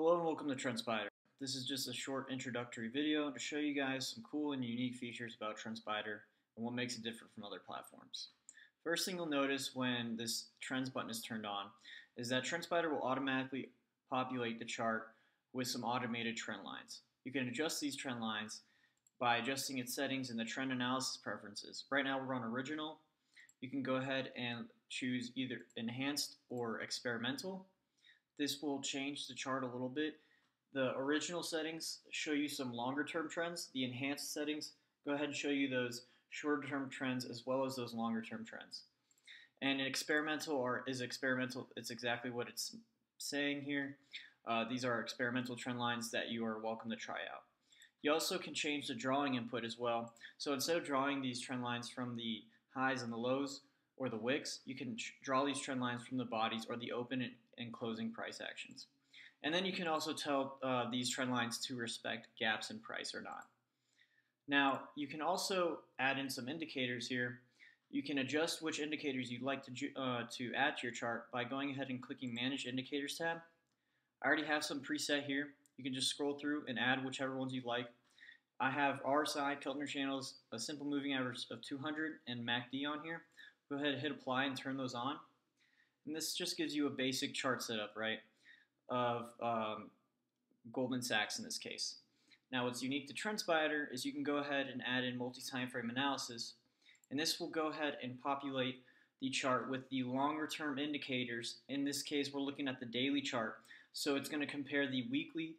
Hello and welcome to TrendSpider. This is just a short introductory video to show you guys some cool and unique features about TrendSpider and what makes it different from other platforms. First thing you'll notice when this Trends button is turned on is that TrendSpider will automatically populate the chart with some automated trend lines. You can adjust these trend lines by adjusting its settings in the trend analysis preferences. Right now we're on original. You can go ahead and choose either enhanced or experimental this will change the chart a little bit. The original settings show you some longer term trends. The enhanced settings go ahead and show you those shorter term trends as well as those longer term trends. And an experimental or is experimental, it's exactly what it's saying here. Uh, these are experimental trend lines that you are welcome to try out. You also can change the drawing input as well. So instead of drawing these trend lines from the highs and the lows or the wicks, you can draw these trend lines from the bodies or the open and closing price actions. And then you can also tell uh, these trend lines to respect gaps in price or not. Now, you can also add in some indicators here. You can adjust which indicators you'd like to, uh, to add to your chart by going ahead and clicking Manage Indicators tab. I already have some preset here. You can just scroll through and add whichever ones you'd like. I have RSI, Keltner channels, a simple moving average of 200, and MACD on here. Go ahead and hit apply and turn those on. And this just gives you a basic chart setup, right, of um, Goldman Sachs in this case. Now what's unique to TrendSpider is you can go ahead and add in multi-time frame analysis, and this will go ahead and populate the chart with the longer term indicators. In this case, we're looking at the daily chart. So it's going to compare the weekly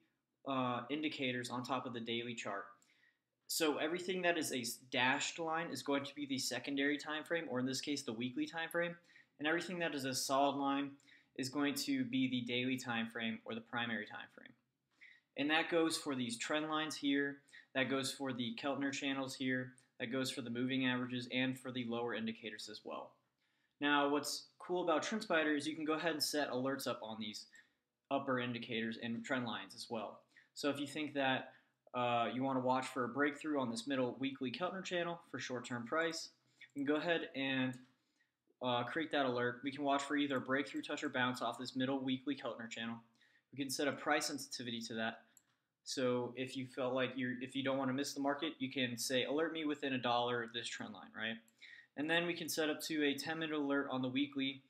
uh, indicators on top of the daily chart. So everything that is a dashed line is going to be the secondary time frame, or in this case, the weekly time frame and everything that is a solid line is going to be the daily time frame or the primary time frame. And that goes for these trend lines here, that goes for the Keltner channels here, that goes for the moving averages and for the lower indicators as well. Now what's cool about TrendSpider is you can go ahead and set alerts up on these upper indicators and trend lines as well. So if you think that uh, you want to watch for a breakthrough on this middle weekly Keltner channel for short-term price, you can go ahead and uh, create that alert. We can watch for either a breakthrough touch or bounce off this middle weekly Keltner channel. We can set a price sensitivity to that. So if you felt like you're, if you don't want to miss the market, you can say alert me within a dollar of this trend line, right? And then we can set up to a 10 minute alert on the weekly,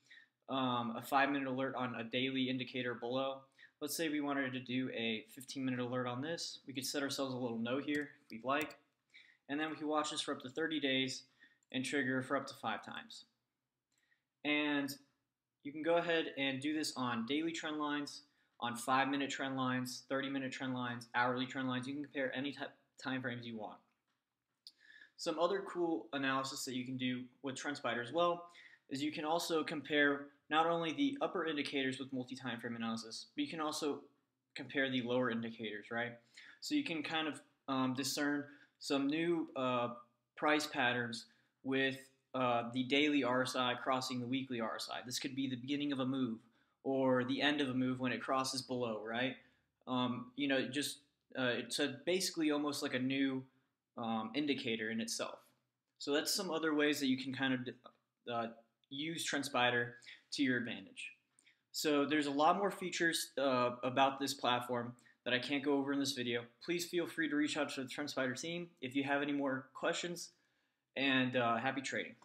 um, a five minute alert on a daily indicator below. Let's say we wanted to do a 15 minute alert on this. We could set ourselves a little note here if we'd like. And then we can watch this for up to 30 days and trigger for up to five times. And you can go ahead and do this on daily trend lines, on five minute trend lines, 30 minute trend lines, hourly trend lines. You can compare any type time frames you want. Some other cool analysis that you can do with TrendSpider as well is you can also compare not only the upper indicators with multi-time frame analysis, but you can also compare the lower indicators, right? So you can kind of um, discern some new uh, price patterns with uh, the daily RSI crossing the weekly RSI. This could be the beginning of a move or the end of a move when it crosses below, right? Um, you know, just uh, it's a, basically almost like a new um, indicator in itself. So that's some other ways that you can kind of uh, use TrendSpider to your advantage. So there's a lot more features uh, about this platform that I can't go over in this video. Please feel free to reach out to the TrendSpider team if you have any more questions and uh, happy trading.